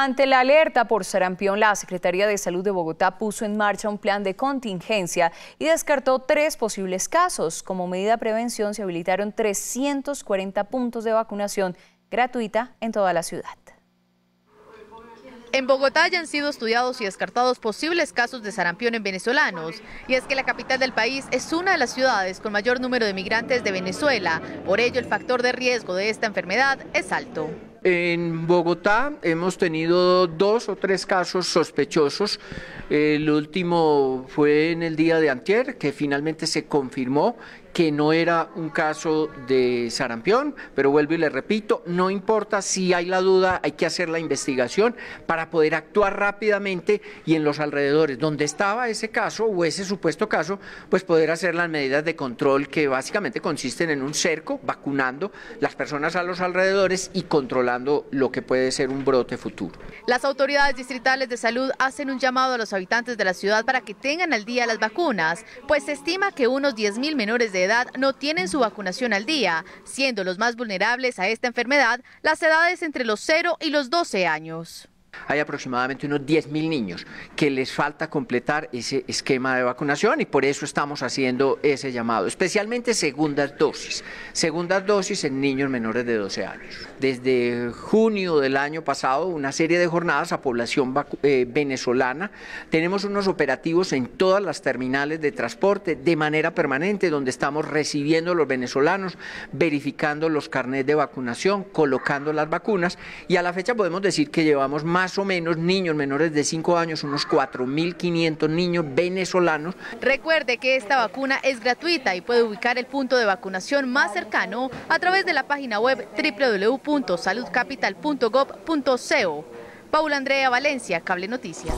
Ante la alerta por sarampión, la Secretaría de Salud de Bogotá puso en marcha un plan de contingencia y descartó tres posibles casos. Como medida de prevención se habilitaron 340 puntos de vacunación gratuita en toda la ciudad. En Bogotá ya han sido estudiados y descartados posibles casos de sarampión en venezolanos. Y es que la capital del país es una de las ciudades con mayor número de migrantes de Venezuela. Por ello, el factor de riesgo de esta enfermedad es alto. En Bogotá hemos tenido dos o tres casos sospechosos. El último fue en el día de antier, que finalmente se confirmó que no era un caso de sarampión, pero vuelvo y le repito, no importa si hay la duda, hay que hacer la investigación para poder actuar rápidamente y en los alrededores donde estaba ese caso o ese supuesto caso, pues poder hacer las medidas de control que básicamente consisten en un cerco, vacunando las personas a los alrededores y controlando lo que puede ser un brote futuro. Las autoridades distritales de salud hacen un llamado a los habitantes de la ciudad para que tengan al día las vacunas, pues se estima que unos 10.000 menores de edad no tienen su vacunación al día, siendo los más vulnerables a esta enfermedad las edades entre los 0 y los 12 años hay aproximadamente unos 10.000 niños que les falta completar ese esquema de vacunación y por eso estamos haciendo ese llamado, especialmente segundas dosis, segundas dosis en niños menores de 12 años. Desde junio del año pasado, una serie de jornadas a población eh, venezolana, tenemos unos operativos en todas las terminales de transporte de manera permanente, donde estamos recibiendo a los venezolanos, verificando los carnets de vacunación, colocando las vacunas y a la fecha podemos decir que llevamos más más o menos niños menores de 5 años, unos 4.500 niños venezolanos. Recuerde que esta vacuna es gratuita y puede ubicar el punto de vacunación más cercano a través de la página web www.saludcapital.gov.co. Paula Andrea Valencia, Cable Noticias.